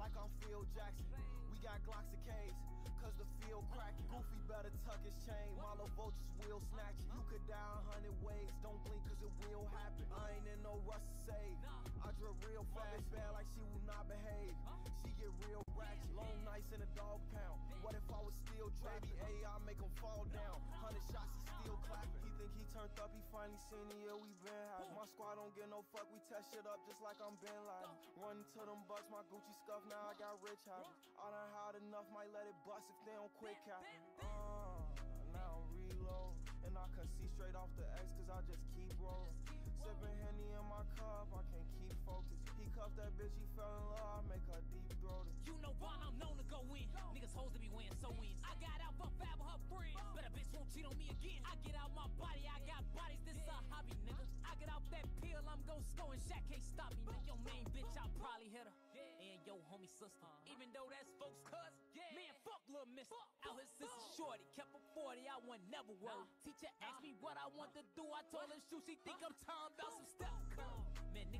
like I'm Phil Jackson. We got Glocks and K's, cause the field cracking. Goofy better tuck his chain, Marlo vultures will snatch it. You could die a hundred ways, don't blink cause it will happen. I ain't in no rush to save. I drill real fast, bad like she will not behave. She get real ratchet, long nights in a dog pound. What if I was still trapping? Baby, I make him fall down. Hundred shots is turned up, he finally seen the year we been having. My squad don't get no fuck, we test shit up just like I'm Bin Laden. Running to them bucks, my Gucci scuff, now I got rich habits. I done had enough, might let it bust if they don't quit capping. Uh, now I'm reload, and I can see straight off the X, cause I just keep rolling. Sipping Henny in my cup, I can't keep focused. He cuffed that bitch, he fell in love, I make her deep throated. I'm gon' score and Shaq can't stop me, nigga. Your main bitch, I'll probably hit her. And yo homie sister. Even though that's folks' cuz, man, fuck little mister. Out here since shorty, kept her 40, I want never worry. Teacher asked me what I want to do, I told her shoot, she think I'm talking about some stuff. Man,